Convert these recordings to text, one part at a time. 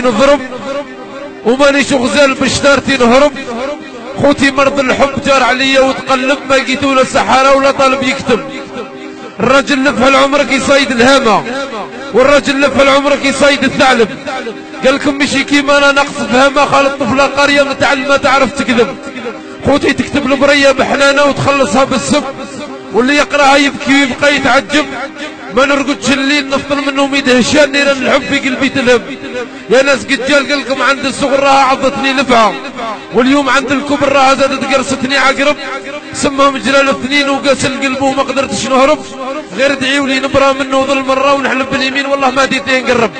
نضرب ومانيش غزال باش دارتي نهرب خوتي مرض الحب جار عليا وتقلب ما لقيت ولا سحارة ولا طالب يكتب الرجل لف العمر كيصيد الهامة والرجل لف العمر كيصيد الثعلب. قال لكم مشي كيما أنا نقص فهمة خالد طفلة قرية متعلمة تعرف تكذب. خوتي تكتب البرية بحنانة وتخلصها بالسب واللي يقرأها يبكي ويبقى يتعجب. ما نرقدش الليل نفطر منهم يدهشان نيران الحب في قلبي تلهب يا ناس قد جال قلكم عند الصغر راها عضتني لفعة واليوم عند الكبر راها زادت قرصتني عقرب. سمهم جلال اثنين وقاس القلب وما قدرتش نهرب غير ادعيوا لي نبرى منه ظل مرة ونحلب باليمين. والله ما ديتين نقرب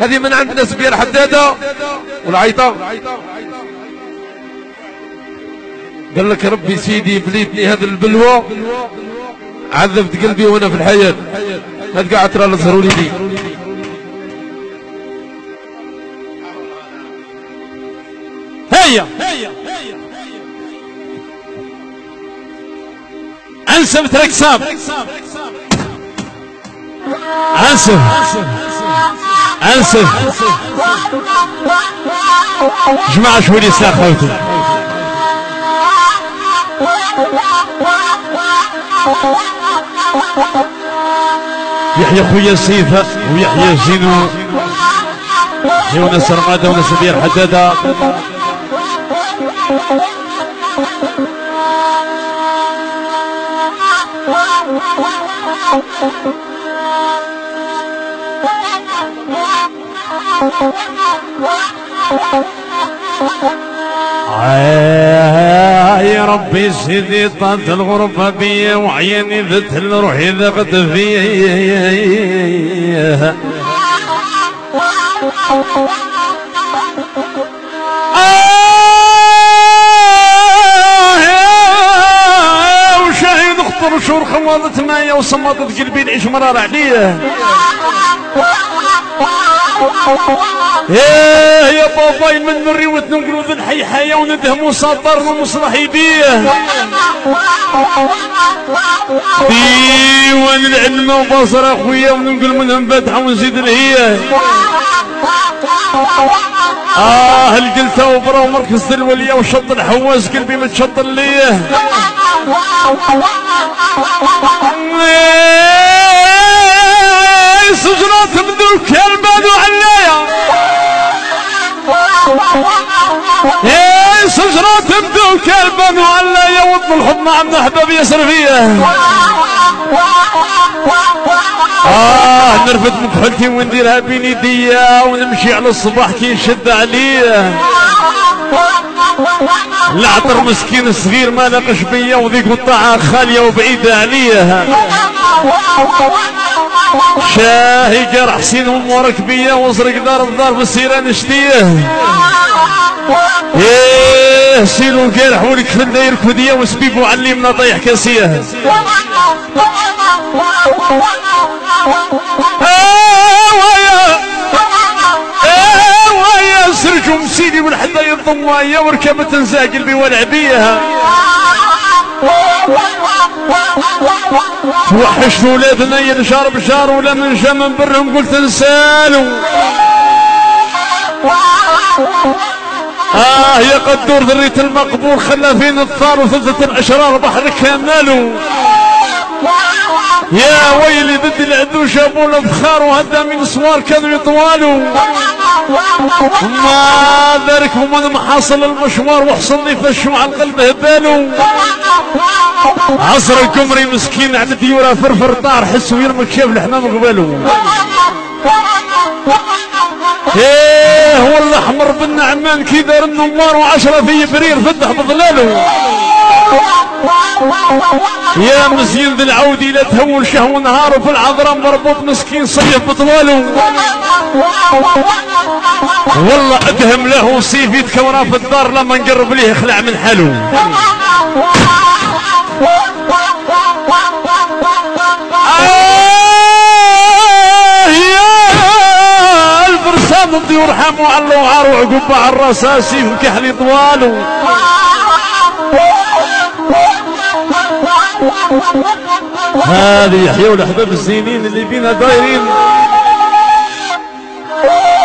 هذه من عند ناس بير حدادة والعيطة. قال لك ربي سيدي بليتني هذا البلوى. عذبت قلبي وأنا في الحياة. ما تقعد ترى لي؟ دي هيا! أنسب ترك ساب. أنسب. أنسب. جماعة شوي ساخوتوا يحيى خويا سيفة ويحيى زينو. وناس رمادة وناس بير حدادة. يا ربي سيدي طالت الغرفة بيا وعيني ذت روحي ذقت فيها خوالت مايا وصمتت قلبي العيش مرار عليه إيه يا باباي من نري وتنقلوا ذا الحي حيا وندهم سطر ومصلحي بيه. ديوان العلم وبصر أخويا وننقل منهم فتحه ونزيد الهية. آه القلتة وبرا ومركز الولية وشط الحواس قلبي متشط ليه سجرات بدوك البدو عليا إيه سجرات بدوك البدو عليا وطن الحب مع من احباب يسر فيه آه نرفد مكحلتي ونديرها بين يديا ونمشي على الصباح كي نشد عليه العطر مسكين صغير ما لقش بيا وذيك الطاعة خالية وبعيدة عليه شاهي جرح حسين امورك بيا وزرق دار الدار بالسيرة نشتيه إيه سيلو القارح ولك في الليل كودية وسبيبو علمنا طيح كاسيه سرجوا مسيدي والحدا الضوايا وركبت نزاقل بي والعبيها توحشت ولادنا ينشار بشار ولا من جا من برهم قلت نسالو آه يا قدور ذرية المقبور خلى فينا الثار وثلثة الأشرار بحر كمالو يا ويلي ضد العدو شافوا الفخار وهذا من صوار كانوا يطوالوا. ما ذلك؟ ومن محاصل المشوار وحصل لي فشوا على القلب هبالو عصر القمري مسكين على ديورة فرفر طار حس ويرمك شاف الحمام قبالو إيه هو الأحمر بالنعمان كي دار النمار وعشرة في برير فتح بظلاله. يا مزيان ذي العودي لا تهون شهو نهار وفي العذراء مربوط مسكين صيف بطواله والله أدهم له سيف يتكورا في الدار لما نقرب ليه خلع من حاله. الفرسان الطيور حموا على اللوعار وعقب على الرصاصي وكحلي طواله هذه يحيى والأحباب الزينين اللي بينا دايرين.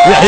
يحيى